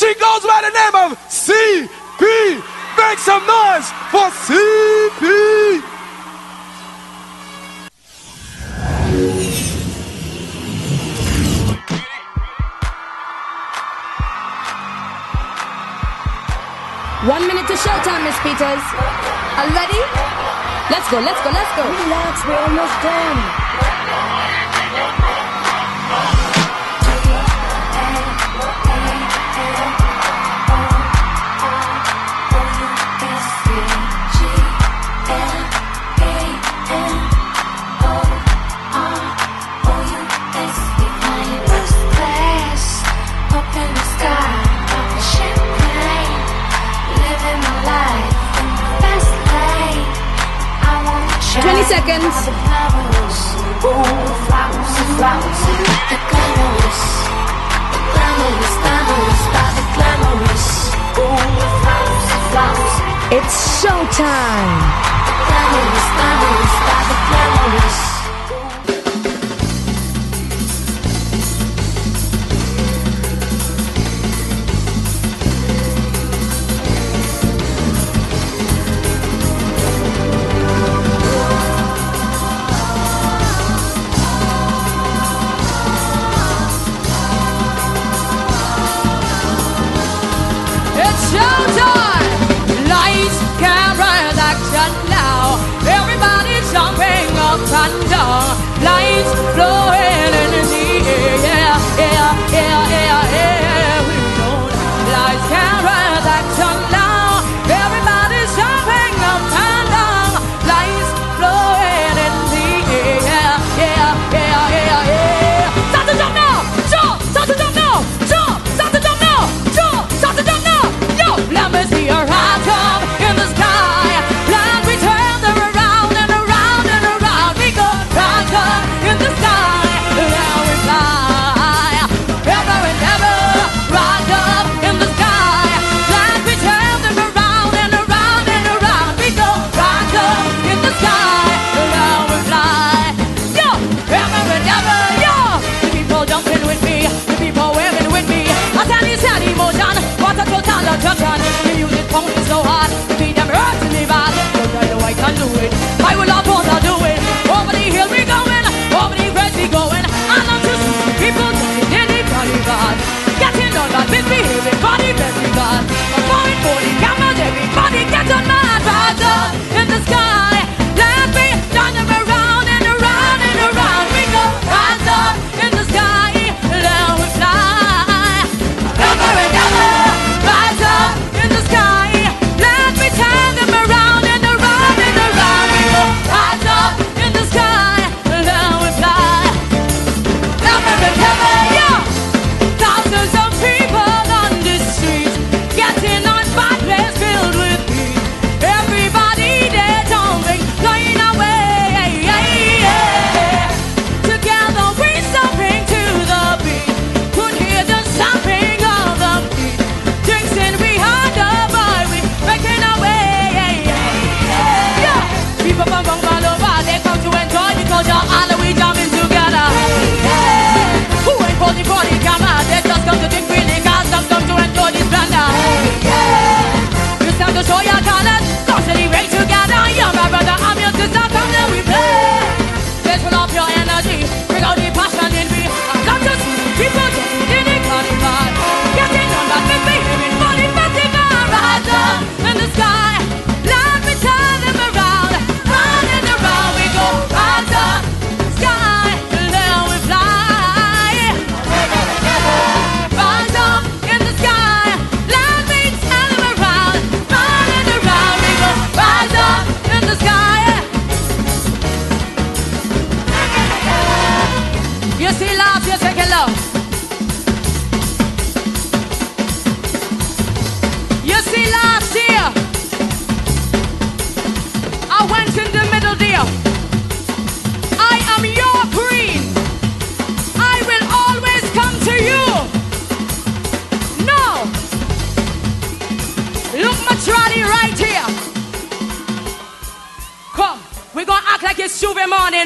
She goes by the name of CP. Make some noise for CP. One minute to showtime, Miss Peters. Are you ready? Let's go, let's go, let's go. Relax, we're almost done. Flowers flowers, flowers flowers, the glamorous, the glamorous, glamorous, the glamorous, flowers flowers. It's showtime. The glamorous, glamorous, the glamorous.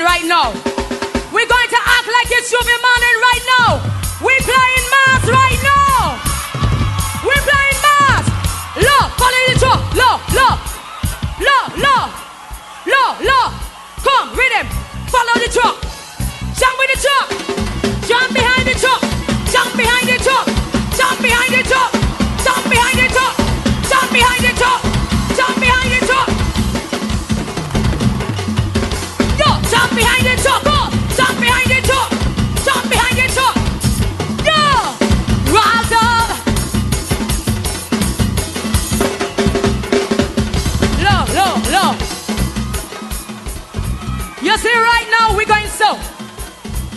right now.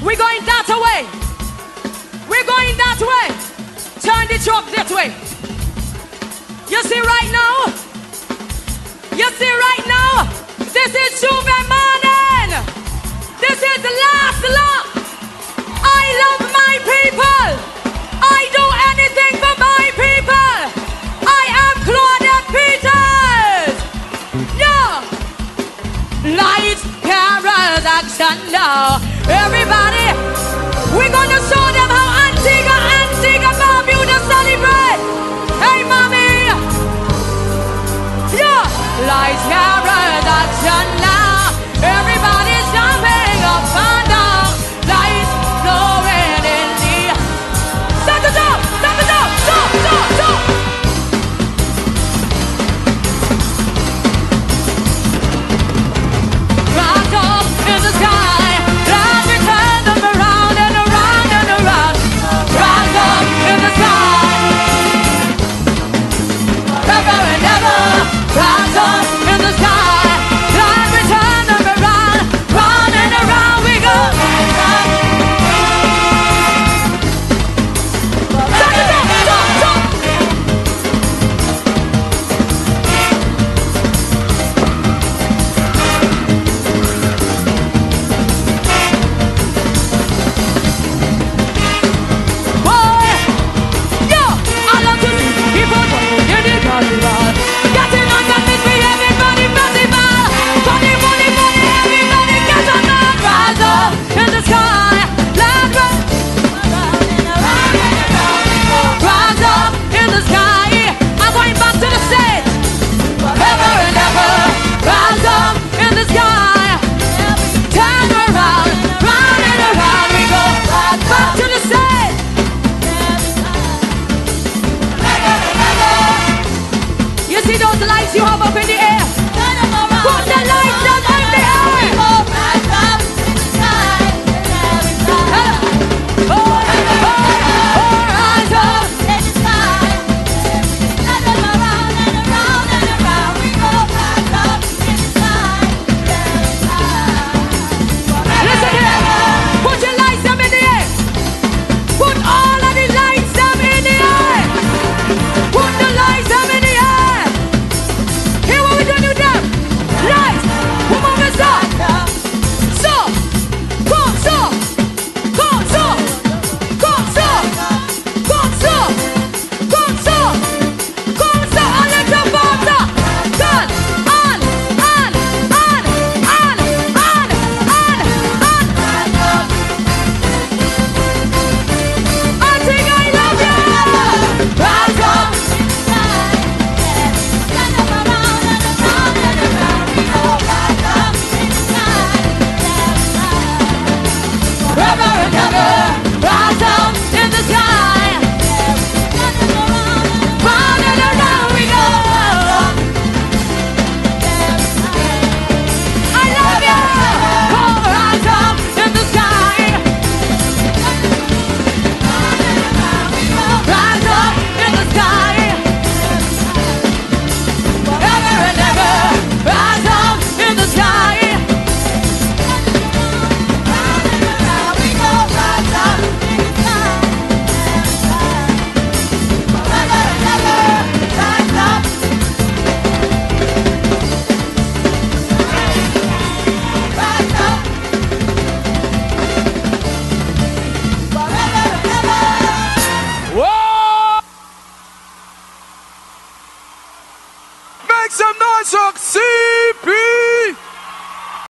We're going that way. We're going that way. Turn the truck that way. You see right now? You see right now? Everybody, we're going to